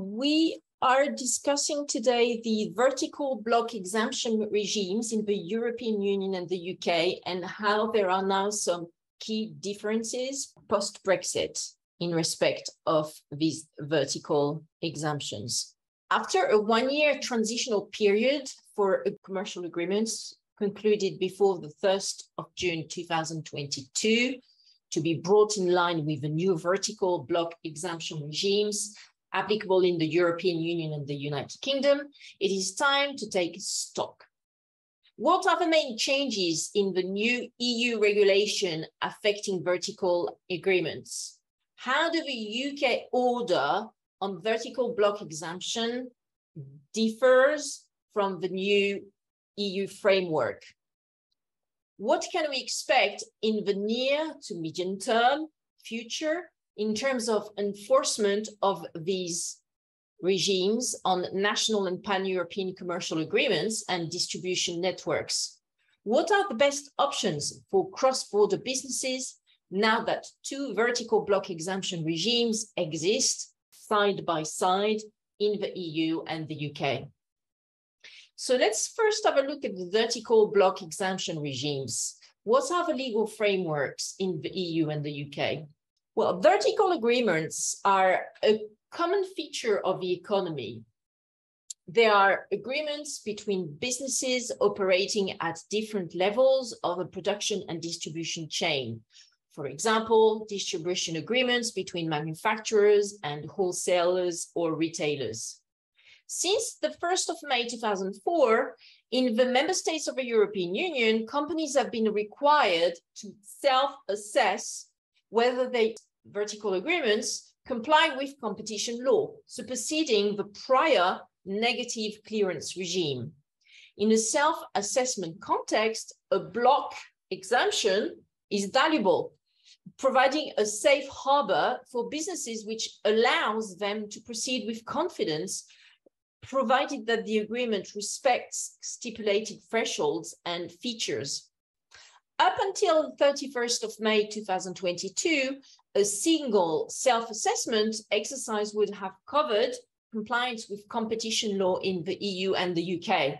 We are discussing today the vertical block exemption regimes in the European Union and the UK and how there are now some key differences post Brexit in respect of these vertical exemptions. After a one year transitional period for commercial agreements concluded before the 1st of June 2022, to be brought in line with the new vertical block exemption regimes applicable in the European Union and the United Kingdom, it is time to take stock. What are the main changes in the new EU regulation affecting vertical agreements? How do the UK order on vertical block exemption differs from the new EU framework? What can we expect in the near to medium term future in terms of enforcement of these regimes on national and pan-European commercial agreements and distribution networks. What are the best options for cross-border businesses now that two vertical block exemption regimes exist side by side in the EU and the UK? So let's first have a look at the vertical block exemption regimes. What are the legal frameworks in the EU and the UK? Well, vertical agreements are a common feature of the economy. They are agreements between businesses operating at different levels of a production and distribution chain. For example, distribution agreements between manufacturers and wholesalers or retailers. Since the 1st of May 2004, in the member states of the European Union, companies have been required to self-assess whether they vertical agreements comply with competition law, superseding the prior negative clearance regime. In a self-assessment context, a block exemption is valuable, providing a safe harbor for businesses which allows them to proceed with confidence, provided that the agreement respects stipulated thresholds and features. Up until 31st of May 2022, a single self-assessment exercise would have covered compliance with competition law in the EU and the UK.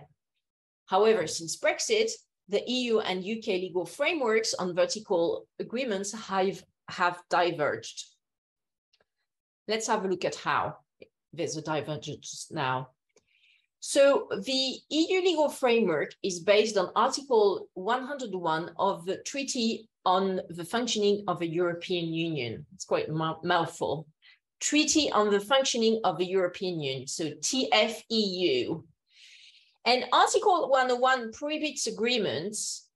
However, since Brexit, the EU and UK legal frameworks on vertical agreements have, have diverged. Let's have a look at how there's a divergence now. So the EU legal framework is based on Article 101 of the Treaty on the Functioning of the European Union. It's quite mouthful. Treaty on the Functioning of the European Union, so TFEU. And Article 101 prohibits agreements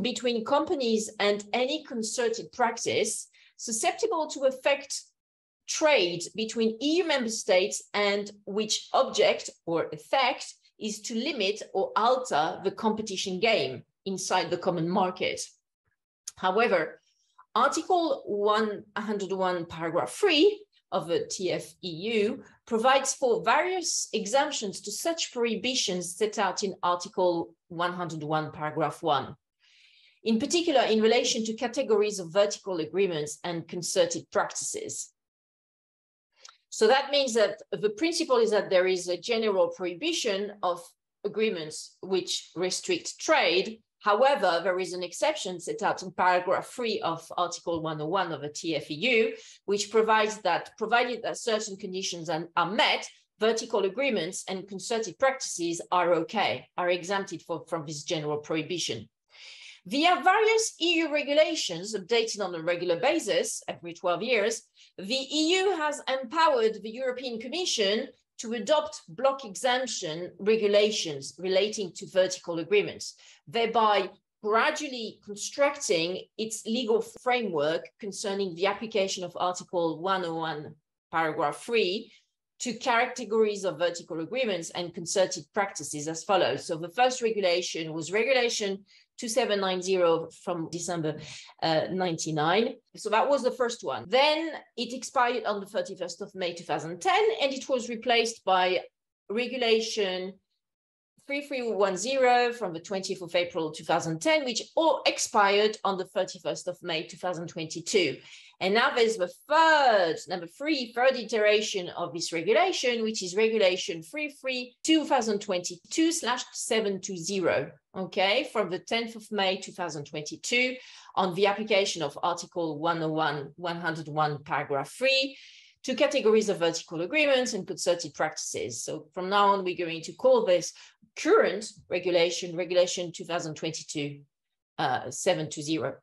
between companies and any concerted practice susceptible to affect trade between EU member states and which object or effect is to limit or alter the competition game inside the common market. However, Article 101, paragraph 3 of the TFEU provides for various exemptions to such prohibitions set out in Article 101, paragraph 1. In particular, in relation to categories of vertical agreements and concerted practices. So that means that the principle is that there is a general prohibition of agreements which restrict trade. However, there is an exception set out in paragraph three of Article 101 of the TFEU, which provides that provided that certain conditions are, are met, vertical agreements and concerted practices are okay, are exempted for, from this general prohibition. Via various EU regulations updated on a regular basis every 12 years, the EU has empowered the European Commission to adopt block exemption regulations relating to vertical agreements, thereby gradually constructing its legal framework concerning the application of Article 101, paragraph 3, to categories of vertical agreements and concerted practices as follows. So the first regulation was Regulation 2790 from December uh, 99. So that was the first one. Then it expired on the 31st of May 2010, and it was replaced by Regulation 3310 from the 20th of April 2010, which all expired on the 31st of May 2022. And now there's the third, number three, third iteration of this regulation, which is regulation 33 2022 slash 720, okay, from the 10th of May 2022 on the application of Article 101, 101, paragraph 3 to categories of vertical agreements and concerted practices. So from now on, we're going to call this current regulation, regulation 2022 uh, 720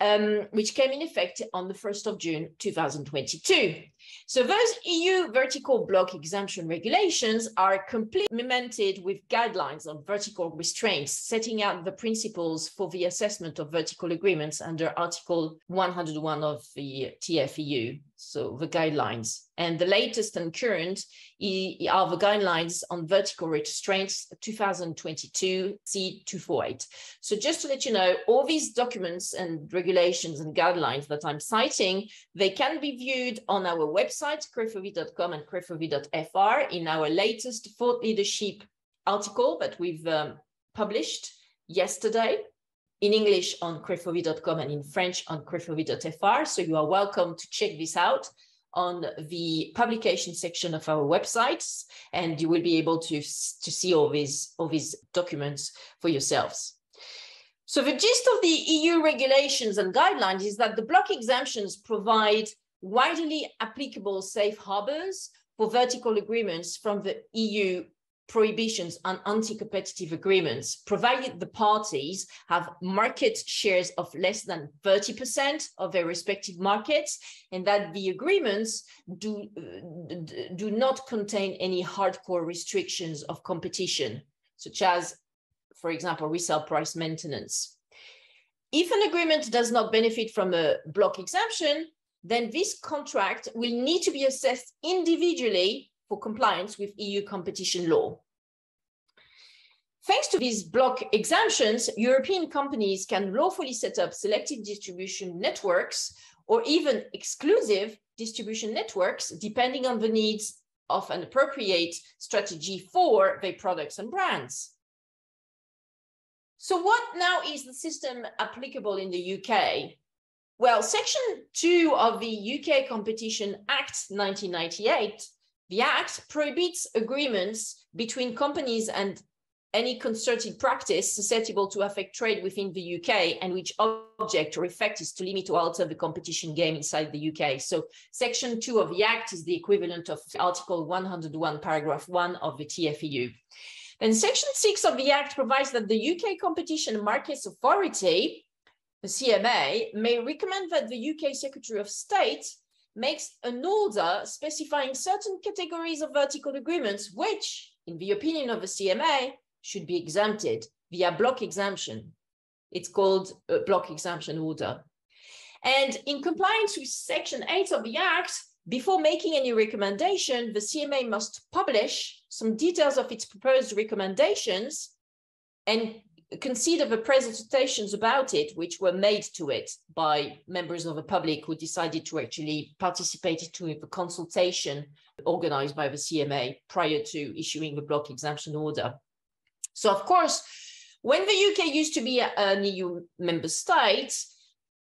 um, which came in effect on the 1st of June 2022. So those EU vertical block exemption regulations are complemented with guidelines on vertical restraints, setting out the principles for the assessment of vertical agreements under Article 101 of the TFEU so the guidelines. And the latest and current are the guidelines on vertical restraints 2022 C248. So just to let you know, all these documents and regulations and guidelines that I'm citing, they can be viewed on our website, crefovi.com and crefovi.fr in our latest thought leadership article that we've um, published yesterday in English on crefovi.com and in French on crefovi.fr. So you are welcome to check this out on the publication section of our websites, and you will be able to, to see all these, all these documents for yourselves. So the gist of the EU regulations and guidelines is that the block exemptions provide widely applicable safe harbors for vertical agreements from the EU prohibitions and anti-competitive agreements, provided the parties have market shares of less than 30% of their respective markets, and that the agreements do, do not contain any hardcore restrictions of competition, such as, for example, resale price maintenance. If an agreement does not benefit from a block exemption, then this contract will need to be assessed individually for compliance with EU competition law. Thanks to these block exemptions, European companies can lawfully set up selective distribution networks or even exclusive distribution networks, depending on the needs of an appropriate strategy for their products and brands. So what now is the system applicable in the UK? Well, Section 2 of the UK Competition Act 1998 the Act prohibits agreements between companies and any concerted practice susceptible to affect trade within the UK and which object or effect is to limit or alter the competition game inside the UK. So section two of the Act is the equivalent of article 101, paragraph one of the TFEU. Then section six of the Act provides that the UK Competition and Markets Authority, the CMA, may recommend that the UK Secretary of State makes an order specifying certain categories of vertical agreements, which, in the opinion of the CMA, should be exempted via block exemption. It's called a block exemption order. And in compliance with Section 8 of the Act, before making any recommendation, the CMA must publish some details of its proposed recommendations and consider the presentations about it, which were made to it by members of the public who decided to actually participate to the consultation organized by the CMA prior to issuing the block exemption order. So of course, when the UK used to be an EU member state,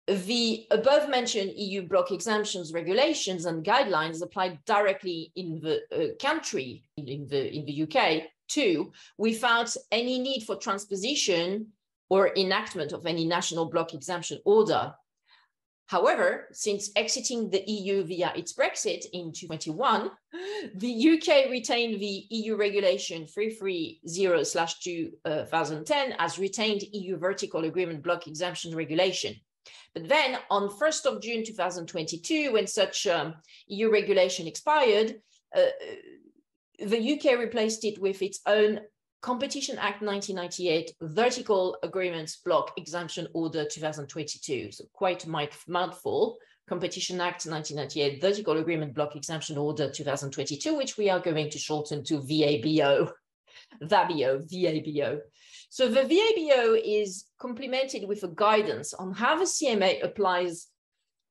the above mentioned EU block exemptions regulations and guidelines applied directly in the uh, country, in the, in the UK too, without any need for transposition or enactment of any national block exemption order. However, since exiting the EU via its Brexit in 2021, the UK retained the EU regulation 330/2010 as retained EU vertical agreement block exemption regulation. But then on 1st of June 2022, when such um, EU regulation expired, uh, the UK replaced it with its own Competition Act 1998 Vertical Agreements Block Exemption Order 2022. So quite a mouthful. Competition Act 1998 Vertical Agreement Block Exemption Order 2022, which we are going to shorten to VABEO. VABEO, VABEO. So the VABEO is complemented with a guidance on how the CMA applies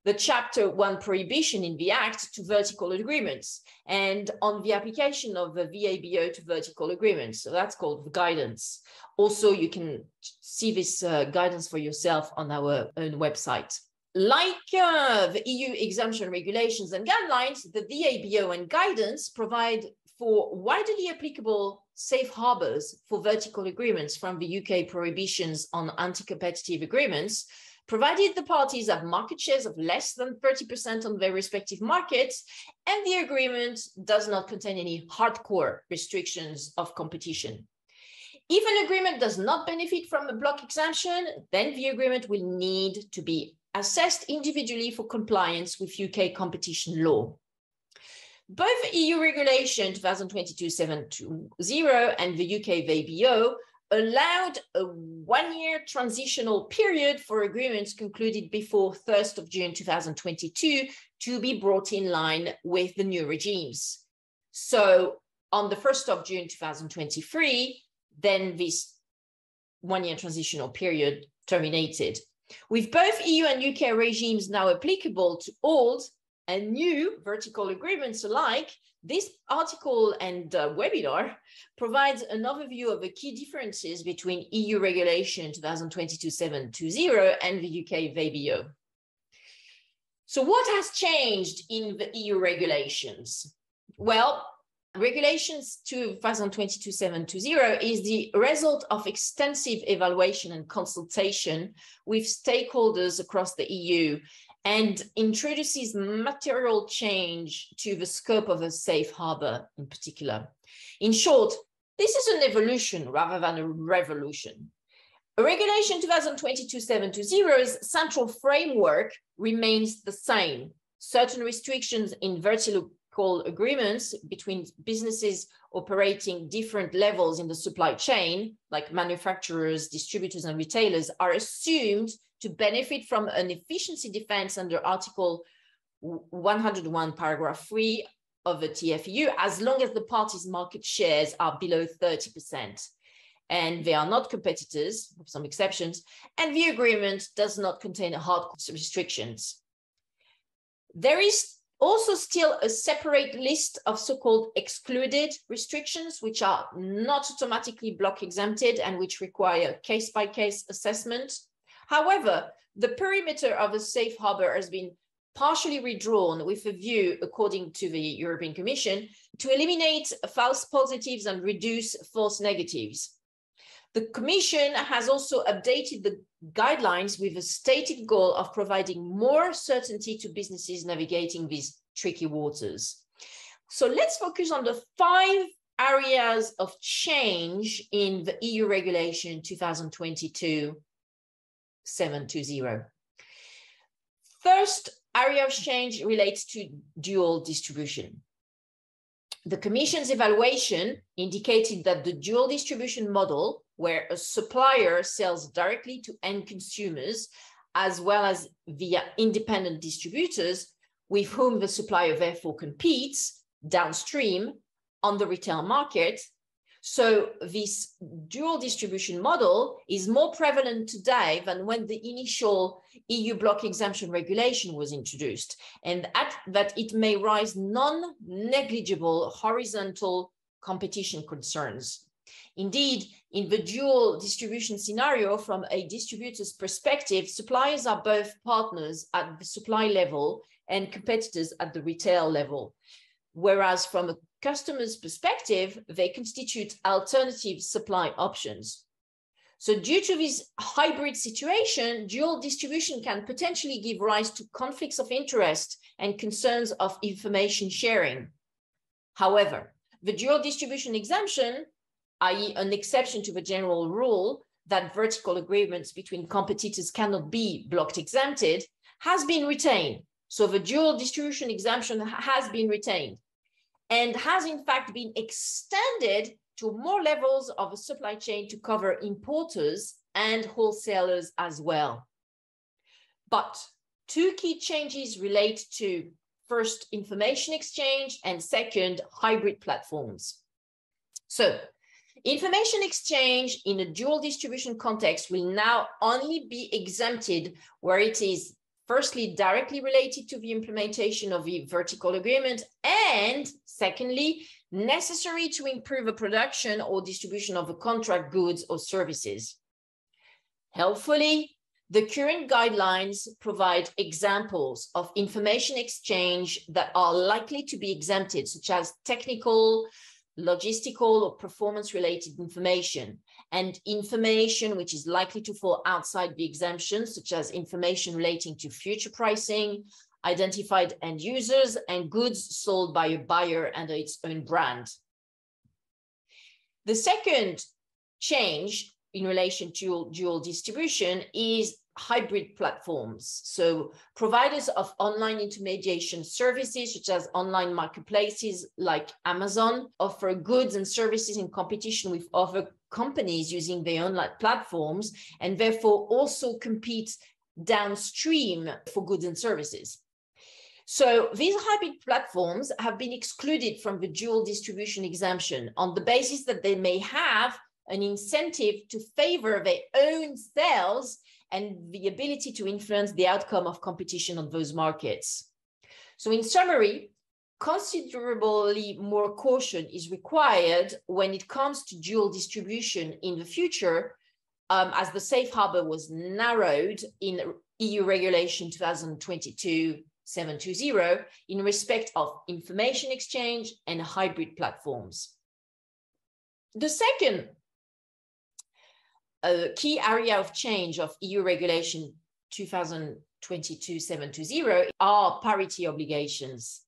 the chapter one prohibition in the act to vertical agreements and on the application of the VABEO to vertical agreements. So that's called the guidance. Also, you can see this uh, guidance for yourself on our own website. Like uh, the EU exemption regulations and guidelines, the VABEO and guidance provide for widely applicable safe harbors for vertical agreements from the UK prohibitions on anti-competitive agreements, provided the parties have market shares of less than 30% on their respective markets, and the agreement does not contain any hardcore restrictions of competition. If an agreement does not benefit from a block exemption, then the agreement will need to be assessed individually for compliance with UK competition law. Both EU regulation 2022-720 and the UK VABEO allowed a one-year transitional period for agreements concluded before 1st of June 2022 to be brought in line with the new regimes. So on the 1st of June 2023, then this one-year transitional period terminated. With both EU and UK regimes now applicable to old and new vertical agreements alike, this article and uh, webinar provides an overview of the key differences between EU regulation 2022-720 and the UK VABEO. So what has changed in the EU regulations? Well, regulations 2022-720 is the result of extensive evaluation and consultation with stakeholders across the EU and introduces material change to the scope of a safe harbor in particular. In short, this is an evolution rather than a revolution. Regulation 2022-720's central framework remains the same. Certain restrictions in vertical agreements between businesses operating different levels in the supply chain, like manufacturers, distributors, and retailers, are assumed to benefit from an efficiency defense under Article 101, paragraph 3 of the TFEU, as long as the parties' market shares are below 30%. And they are not competitors, with some exceptions, and the agreement does not contain hard restrictions. There is also still a separate list of so-called excluded restrictions, which are not automatically block exempted and which require case-by-case -case assessment. However, the perimeter of a safe harbor has been partially redrawn with a view, according to the European Commission, to eliminate false positives and reduce false negatives. The Commission has also updated the guidelines with a stated goal of providing more certainty to businesses navigating these tricky waters. So let's focus on the five areas of change in the EU regulation 2022 720. First area of change relates to dual distribution. The Commission's evaluation indicated that the dual distribution model, where a supplier sells directly to end consumers, as well as via independent distributors, with whom the supplier therefore competes downstream on the retail market, so this dual distribution model is more prevalent today than when the initial EU block exemption regulation was introduced, and at, that it may raise non-negligible horizontal competition concerns. Indeed, in the dual distribution scenario, from a distributor's perspective, suppliers are both partners at the supply level and competitors at the retail level. Whereas from a customer's perspective, they constitute alternative supply options. So due to this hybrid situation, dual distribution can potentially give rise to conflicts of interest and concerns of information sharing. However, the dual distribution exemption, i.e. an exception to the general rule that vertical agreements between competitors cannot be blocked exempted, has been retained. So the dual distribution exemption has been retained and has in fact been extended to more levels of a supply chain to cover importers and wholesalers as well. But two key changes relate to first information exchange and second hybrid platforms. So information exchange in a dual distribution context will now only be exempted where it is firstly, directly related to the implementation of the vertical agreement, and secondly, necessary to improve the production or distribution of the contract goods or services. Helpfully, the current guidelines provide examples of information exchange that are likely to be exempted, such as technical, logistical, or performance related information, and information which is likely to fall outside the exemption, such as information relating to future pricing, identified end users, and goods sold by a buyer under its own brand. The second change in relation to dual distribution is hybrid platforms. So providers of online intermediation services, such as online marketplaces like Amazon, offer goods and services in competition with other companies using their online platforms, and therefore also compete downstream for goods and services. So these hybrid platforms have been excluded from the dual distribution exemption on the basis that they may have an incentive to favor their own sales and the ability to influence the outcome of competition on those markets. So in summary, considerably more caution is required when it comes to dual distribution in the future, um, as the safe harbor was narrowed in EU regulation 2022-720 in respect of information exchange and hybrid platforms. The second a key area of change of EU regulation 2022-720 are parity obligations.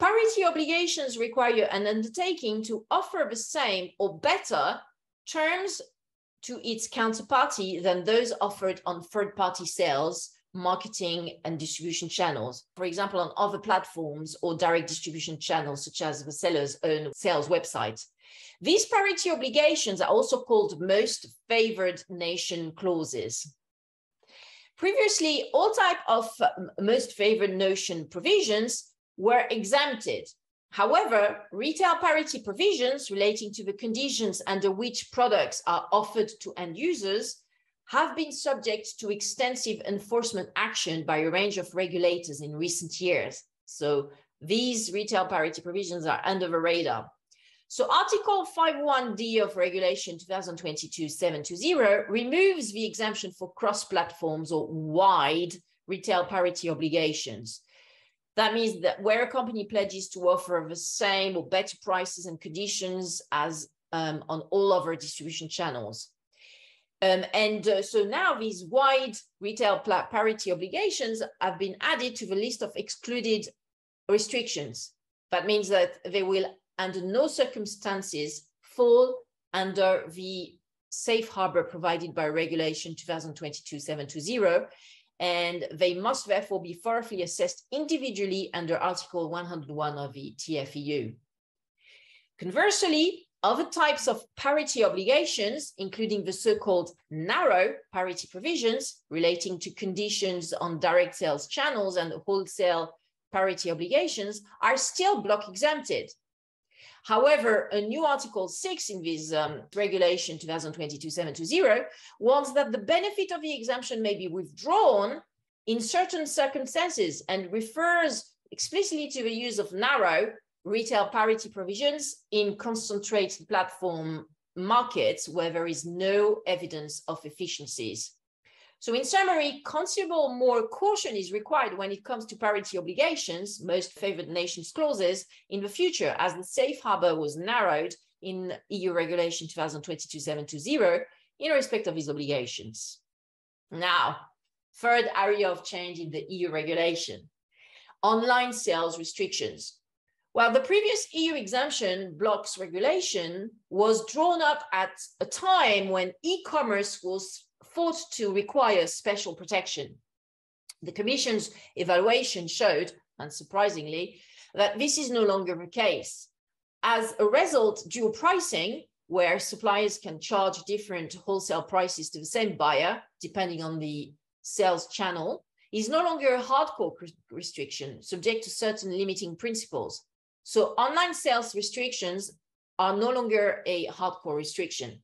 Parity obligations require an undertaking to offer the same or better terms to its counterparty than those offered on third-party sales, marketing, and distribution channels. For example, on other platforms or direct distribution channels, such as the seller's own sales website. These parity obligations are also called most favored nation clauses. Previously, all type of most favored nation provisions were exempted. However, retail parity provisions relating to the conditions under which products are offered to end users have been subject to extensive enforcement action by a range of regulators in recent years. So these retail parity provisions are under the radar. So Article 51D of Regulation 2022-720 removes the exemption for cross-platforms or wide retail parity obligations. That means that where a company pledges to offer the same or better prices and conditions as um, on all other distribution channels. Um, and uh, so now these wide retail parity obligations have been added to the list of excluded restrictions. That means that they will under no circumstances fall under the safe harbor provided by regulation 2022-720 and they must therefore be thoroughly assessed individually under article 101 of the TFEU. Conversely, other types of parity obligations, including the so-called narrow parity provisions relating to conditions on direct sales channels and wholesale parity obligations, are still block exempted. However, a new Article 6 in this um, regulation 2022-720 warns that the benefit of the exemption may be withdrawn in certain circumstances and refers explicitly to the use of narrow retail parity provisions in concentrated platform markets where there is no evidence of efficiencies. So in summary, considerable more caution is required when it comes to parity obligations, most favored nations clauses in the future, as the safe harbor was narrowed in EU regulation 2022-720 in respect of these obligations. Now, third area of change in the EU regulation, online sales restrictions. While the previous EU exemption blocks regulation was drawn up at a time when e-commerce was thought to require special protection. The Commission's evaluation showed, unsurprisingly, that this is no longer the case. As a result, dual pricing, where suppliers can charge different wholesale prices to the same buyer, depending on the sales channel, is no longer a hardcore restriction subject to certain limiting principles. So online sales restrictions are no longer a hardcore restriction.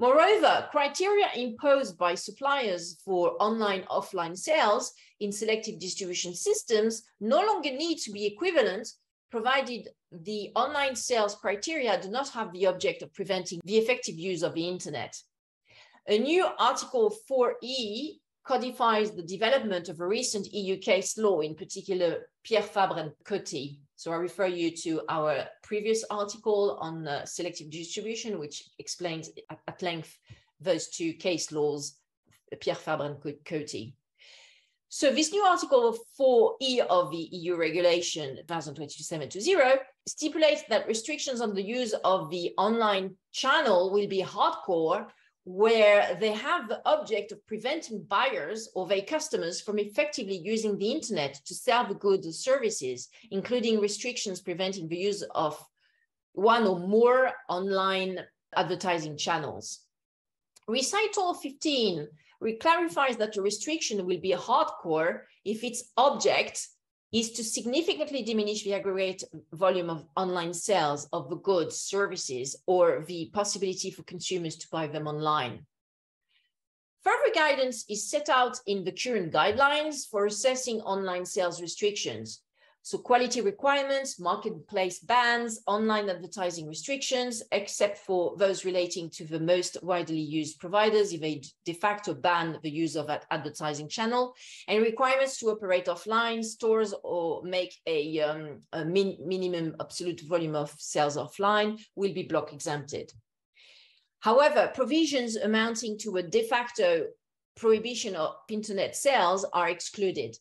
Moreover, criteria imposed by suppliers for online offline sales in selective distribution systems no longer need to be equivalent provided the online sales criteria do not have the object of preventing the effective use of the internet. A new Article 4E codifies the development of a recent EU case law, in particular Pierre Fabre and Coty. So I refer you to our previous article on uh, selective distribution, which explains at, at, length those two case laws, Pierre Fabre and Coty. So this new article 4E of the EU regulation 2022-720 stipulates that restrictions on the use of the online channel will be hardcore where they have the object of preventing buyers or their customers from effectively using the internet to sell the goods or services, including restrictions preventing the use of one or more online advertising channels. Recital 15 clarifies that the restriction will be hardcore if its object is to significantly diminish the aggregate volume of online sales of the goods, services, or the possibility for consumers to buy them online. Further guidance is set out in the current guidelines for assessing online sales restrictions, so quality requirements, marketplace bans, online advertising restrictions, except for those relating to the most widely used providers, if they de facto ban the use of that advertising channel, and requirements to operate offline stores or make a, um, a min minimum absolute volume of sales offline will be block exempted. However, provisions amounting to a de facto prohibition of internet sales are excluded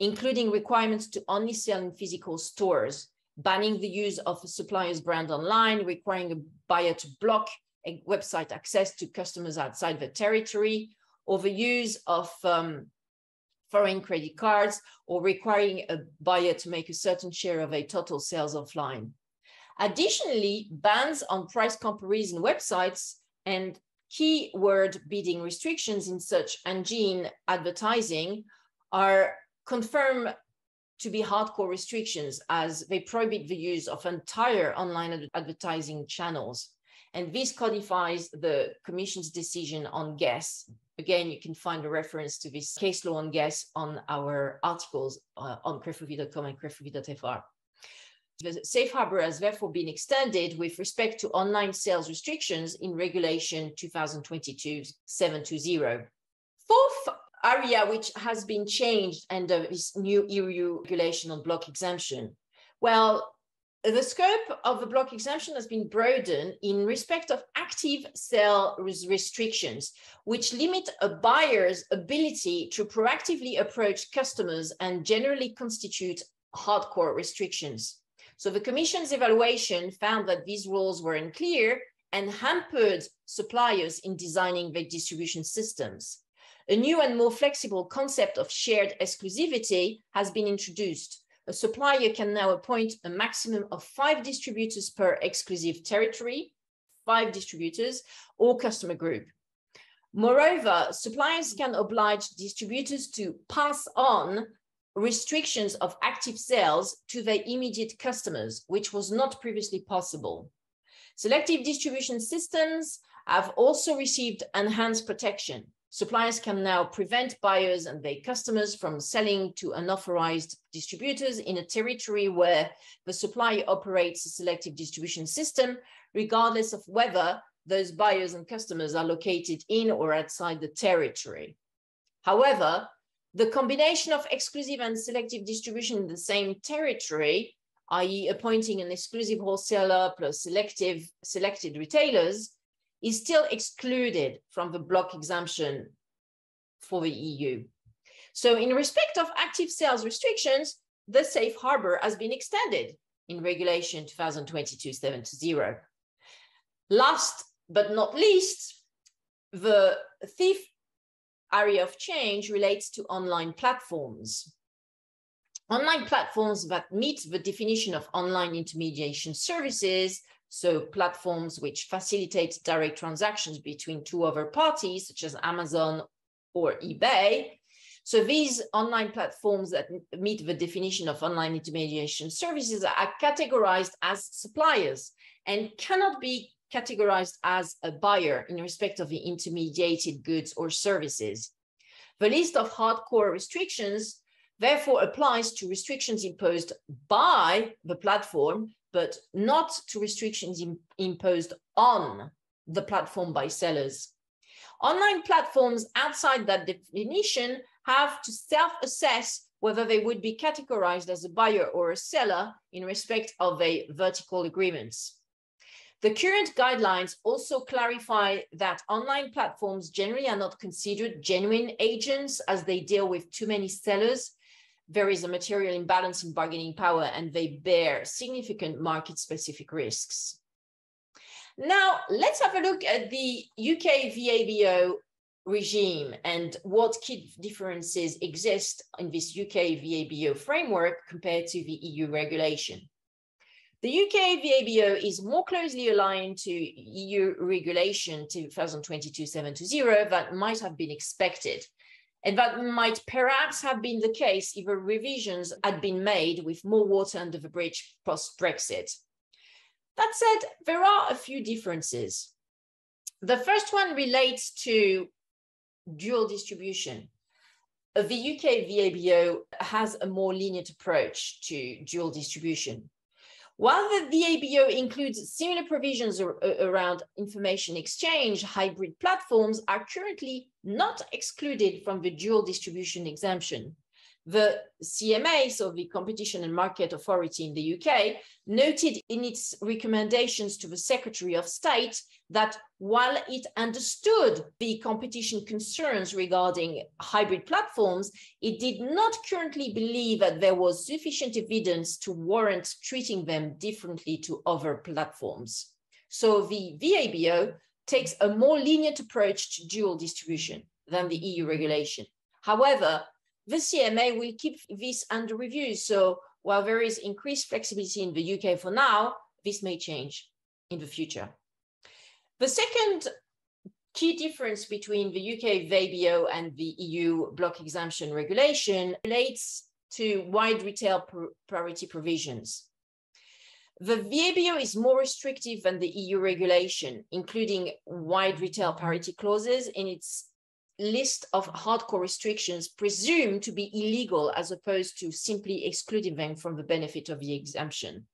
including requirements to only sell in physical stores, banning the use of a supplier's brand online, requiring a buyer to block a website access to customers outside the territory, or the use of um, foreign credit cards, or requiring a buyer to make a certain share of a total sales offline. Additionally, bans on price comparison websites and keyword bidding restrictions in search engine advertising are confirm to be hardcore restrictions as they prohibit the use of entire online ad advertising channels. And this codifies the Commission's decision on Guess. Again, you can find a reference to this case law on Guess on our articles uh, on crefovi.com and crefovi.fr. The safe harbor has therefore been extended with respect to online sales restrictions in Regulation 2022-720. Fourth area which has been changed under this new EU regulation on block exemption? Well, the scope of the block exemption has been broadened in respect of active sale restrictions, which limit a buyer's ability to proactively approach customers and generally constitute hardcore restrictions. So the Commission's evaluation found that these rules were unclear and hampered suppliers in designing their distribution systems. A new and more flexible concept of shared exclusivity has been introduced. A supplier can now appoint a maximum of five distributors per exclusive territory, five distributors, or customer group. Moreover, suppliers can oblige distributors to pass on restrictions of active sales to their immediate customers, which was not previously possible. Selective distribution systems have also received enhanced protection. Suppliers can now prevent buyers and their customers from selling to unauthorized distributors in a territory where the supplier operates a selective distribution system, regardless of whether those buyers and customers are located in or outside the territory. However, the combination of exclusive and selective distribution in the same territory, i.e. appointing an exclusive wholesaler plus selective selected retailers, is still excluded from the block exemption for the EU. So in respect of active sales restrictions, the safe harbor has been extended in regulation 2022-720. Last but not least, the fifth area of change relates to online platforms. Online platforms that meet the definition of online intermediation services so platforms which facilitate direct transactions between two other parties, such as Amazon or eBay. So these online platforms that meet the definition of online intermediation services are categorized as suppliers and cannot be categorized as a buyer in respect of the intermediated goods or services. The list of hardcore restrictions therefore applies to restrictions imposed by the platform, but not to restrictions imposed on the platform by sellers. Online platforms outside that definition have to self-assess whether they would be categorized as a buyer or a seller in respect of a vertical agreements. The current guidelines also clarify that online platforms generally are not considered genuine agents as they deal with too many sellers. There is a material imbalance in bargaining power and they bear significant market specific risks. Now, let's have a look at the UK VABEO regime and what key differences exist in this UK VABEO framework compared to the EU regulation. The UK VABEO is more closely aligned to EU regulation 2022-720 that might have been expected. And that might perhaps have been the case if revisions had been made with more water under the bridge post-Brexit. That said, there are a few differences. The first one relates to dual distribution. The UK VABEO has a more lenient approach to dual distribution. While the VABEO includes similar provisions around information exchange, hybrid platforms are currently not excluded from the dual distribution exemption. The CMA, so the Competition and Market Authority in the UK, noted in its recommendations to the Secretary of State that while it understood the competition concerns regarding hybrid platforms, it did not currently believe that there was sufficient evidence to warrant treating them differently to other platforms. So the VABEO takes a more lenient approach to dual distribution than the EU regulation. However, the CMA will keep this under review. So while there is increased flexibility in the UK for now, this may change in the future. The second key difference between the UK VABEO and the EU block exemption regulation relates to wide retail parity provisions. The VABEO is more restrictive than the EU regulation, including wide retail parity clauses in its list of hardcore restrictions presumed to be illegal as opposed to simply excluding them from the benefit of the exemption.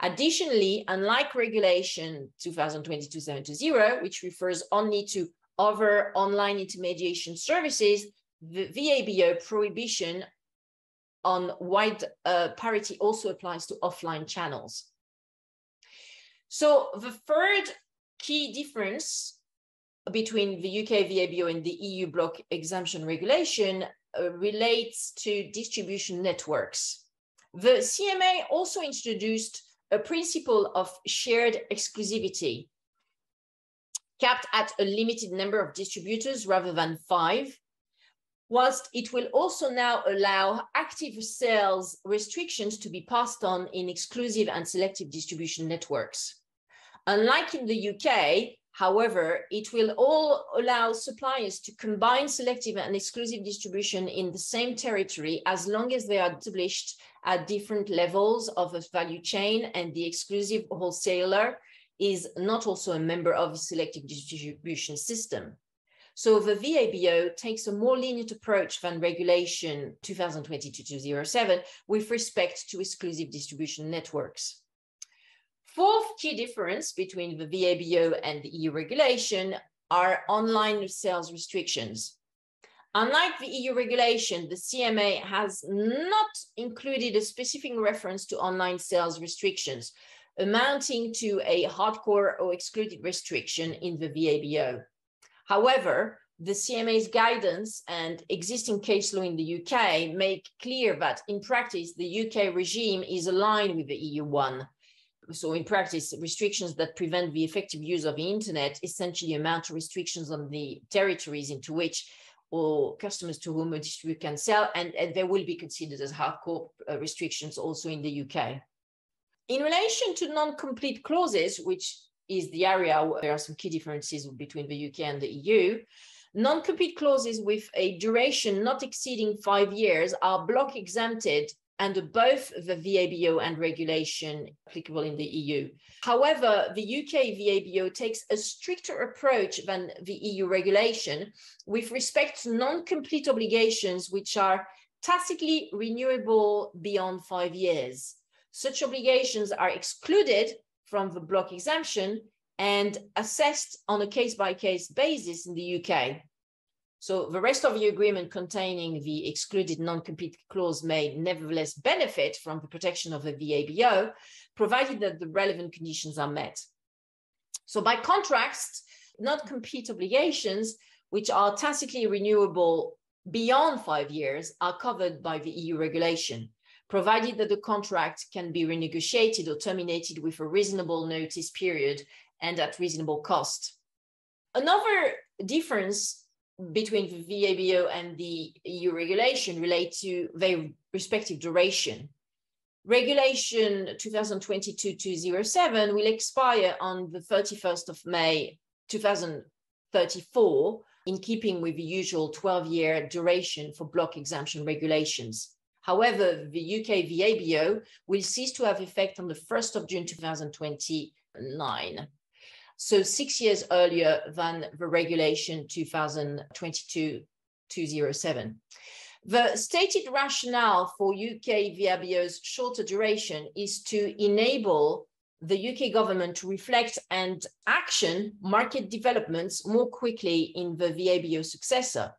Additionally, unlike regulation 2022-720, which refers only to other online intermediation services, the VABEO prohibition on wide uh, parity also applies to offline channels. So the third key difference between the UK VABEO and the EU block exemption regulation uh, relates to distribution networks. The CMA also introduced a principle of shared exclusivity, capped at a limited number of distributors rather than five, whilst it will also now allow active sales restrictions to be passed on in exclusive and selective distribution networks. Unlike in the UK, However, it will all allow suppliers to combine selective and exclusive distribution in the same territory as long as they are established at different levels of a value chain and the exclusive wholesaler is not also a member of a selective distribution system. So the VABEO takes a more lenient approach than regulation 2022-207 with respect to exclusive distribution networks. Fourth key difference between the VABEO and the EU regulation are online sales restrictions. Unlike the EU regulation, the CMA has not included a specific reference to online sales restrictions, amounting to a hardcore or excluded restriction in the VABEO. However, the CMA's guidance and existing case law in the UK make clear that in practice, the UK regime is aligned with the EU one, so in practice, restrictions that prevent the effective use of the internet essentially amount to restrictions on the territories into which or customers to whom a distributor can sell, and, and they will be considered as hardcore uh, restrictions also in the UK. In relation to non-compete clauses, which is the area where there are some key differences between the UK and the EU, non-compete clauses with a duration not exceeding five years are block exempted under both the VABEO and regulation applicable in the EU. However, the UK VABEO takes a stricter approach than the EU regulation with respect to non-compete obligations which are tacitly renewable beyond five years. Such obligations are excluded from the block exemption and assessed on a case-by-case basis in the UK. So the rest of the agreement containing the excluded non-compete clause may nevertheless benefit from the protection of the VABEO, provided that the relevant conditions are met. So by contrast, non-compete obligations, which are tacitly renewable beyond five years, are covered by the EU regulation, provided that the contract can be renegotiated or terminated with a reasonable notice period and at reasonable cost. Another difference between the VABEO and the EU regulation relate to their respective duration. Regulation 2022-207 will expire on the 31st of May 2034 in keeping with the usual 12-year duration for block exemption regulations. However, the UK VABEO will cease to have effect on the 1st of June 2029 so six years earlier than the regulation 2022-207. The stated rationale for UK VABEO's shorter duration is to enable the UK government to reflect and action market developments more quickly in the VABEO successor.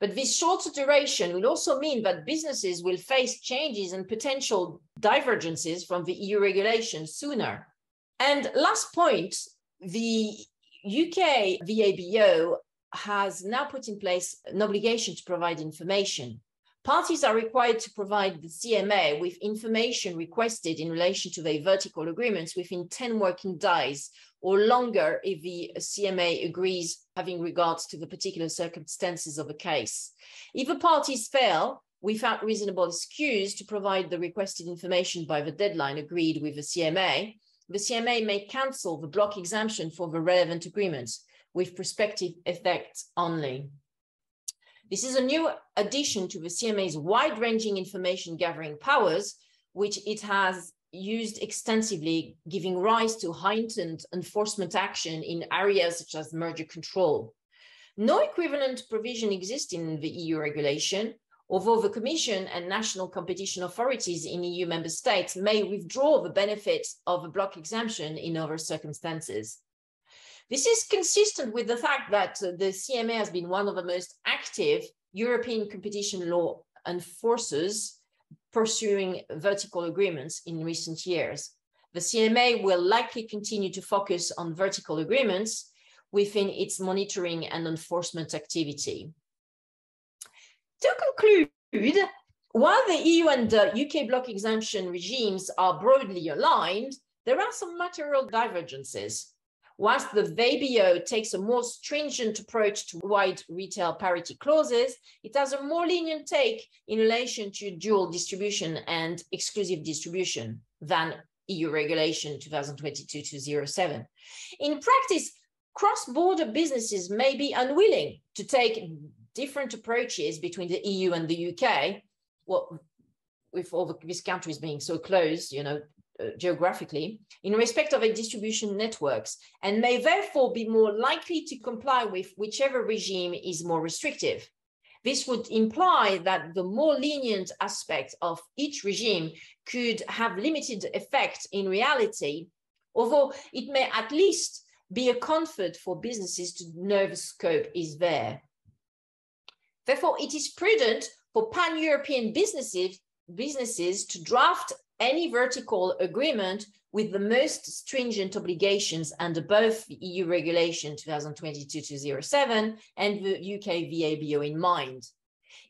But this shorter duration will also mean that businesses will face changes and potential divergences from the EU regulation sooner. And last point, the UK VABEO has now put in place an obligation to provide information. Parties are required to provide the CMA with information requested in relation to their vertical agreements within 10 working days or longer if the CMA agrees having regards to the particular circumstances of a case. If the parties fail without reasonable excuse to provide the requested information by the deadline agreed with the CMA, the CMA may cancel the block exemption for the relevant agreements with prospective effect only. This is a new addition to the CMA's wide-ranging information gathering powers, which it has used extensively, giving rise to heightened enforcement action in areas such as merger control. No equivalent provision exists in the EU regulation, although the Commission and national competition authorities in EU member states may withdraw the benefits of a block exemption in other circumstances. This is consistent with the fact that the CMA has been one of the most active European competition law enforcers pursuing vertical agreements in recent years. The CMA will likely continue to focus on vertical agreements within its monitoring and enforcement activity. To conclude, while the EU and UK block exemption regimes are broadly aligned, there are some material divergences. Whilst the VABEO takes a more stringent approach to wide retail parity clauses, it has a more lenient take in relation to dual distribution and exclusive distribution than EU regulation 2022-207. In practice, cross-border businesses may be unwilling to take different approaches between the EU and the UK, well, with all the, these countries being so close, you know, uh, geographically, in respect of a distribution networks, and may therefore be more likely to comply with whichever regime is more restrictive. This would imply that the more lenient aspect of each regime could have limited effect in reality, although it may at least be a comfort for businesses to know the scope is there. Therefore, it is prudent for pan-European businesses, businesses to draft any vertical agreement with the most stringent obligations under both EU regulation 2022-207 and the UK VABEO in mind.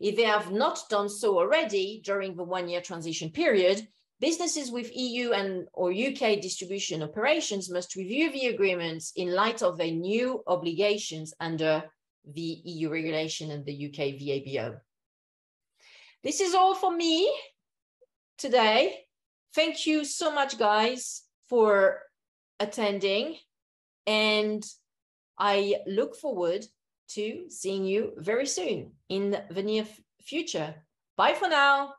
If they have not done so already during the one-year transition period, businesses with EU and or UK distribution operations must review the agreements in light of their new obligations under the EU regulation and the UK VABEO. This is all for me today. Thank you so much, guys, for attending. And I look forward to seeing you very soon in the near future. Bye for now.